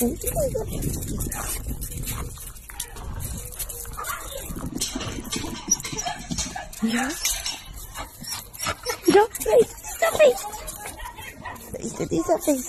Ja. Ja, face, dieser face. Face, dieser face.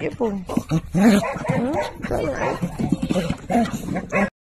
Careful. Hmm?